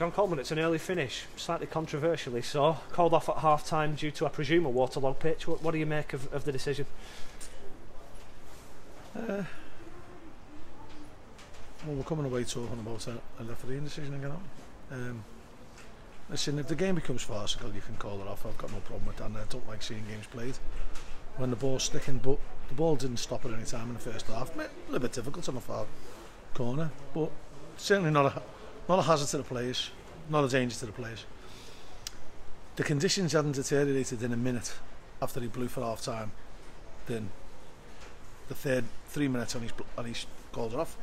John Coleman, it's an early finish, slightly controversially so. Called off at half time due to, I presume, a waterlogged pitch. What, what do you make of, of the decision? Uh, well, we're coming away talking about a, a refereeing decision again. Um, listen, if the game becomes farcical, you can call it off. I've got no problem with that. I don't like seeing games played when the ball's sticking, but the ball didn't stop at any time in the first half. A little bit difficult on the far corner, but certainly not a not a hazard to the players, not a danger to the players. The conditions hadn't deteriorated in a minute after he blew for half time. Then the third three minutes and he's and he's called it off.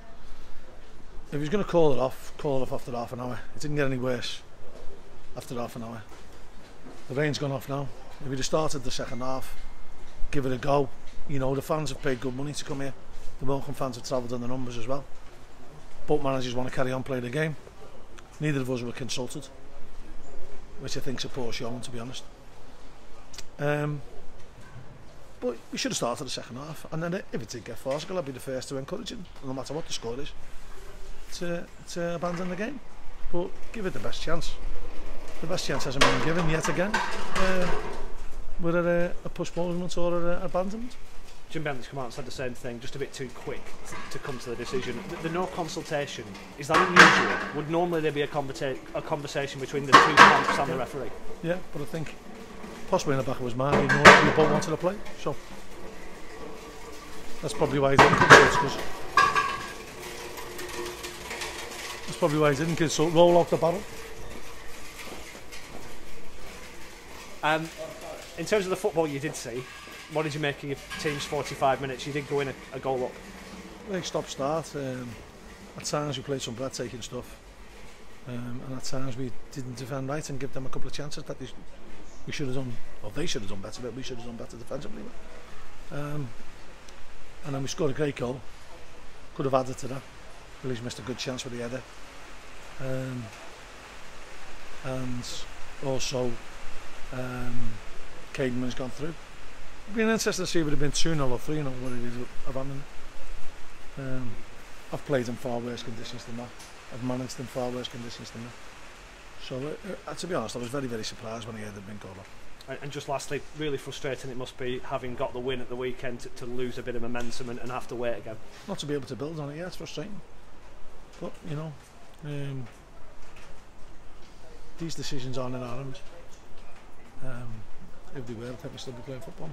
If he's going to call it off, call it off after half an hour. It didn't get any worse after half an hour. The rain's gone off now. If he'd have started the second half, give it a go. You know, the fans have paid good money to come here. The Morecambe fans have travelled in the numbers as well. Both managers want to carry on playing the game. Neither of us were consulted, which I think's a poor showing, to be honest. Um, but we should have started the second half, and then if it did get farcical, I'd be the first to encourage him, no matter what the score is, to, to abandon the game. But give it the best chance. The best chance hasn't been given yet again. Uh, whether a, a postponement or an abandonment. Jim Bentley's come out and said the same thing, just a bit too quick to, come to the decision. The, the, no consultation, is that unusual? Would normally there be a, conversa- a conversation between the two camps and yeah. the referee? Yeah, but I think possibly in the back of his mind he knows we both wanted to play, so that's probably why he didn't consult. That's probably why he didn't consult. Roll off the barrel. Um, in terms of the football you did see, what did you make of your team's 45 minutes? You did go in a, a goal up. Like stop start. Um, at times we played some breathtaking stuff, um, and at times we didn't defend right and give them a couple of chances that they, we should have done. Well, they should have done better, but we should have done better defensively. Um, and then we scored a great goal. Could have added to that. Billy's missed a good chance with the header. Um, and also, um, Cadenman's gone through. It'd been interesting to see if it had been 2 0 or 3 0 what it is abandoning. Um, I've played in far worse conditions than that. I've managed in far worse conditions than that. So, uh, uh, to be honest, I was very, very surprised when I heard had been called off. And, and just lastly, really frustrating it must be having got the win at the weekend to, to lose a bit of momentum and, and have to wait again. Not to be able to build on it, yeah, it's frustrating. But, you know, um, these decisions aren't in our hands. Um, if they were, I think we'd still be playing football.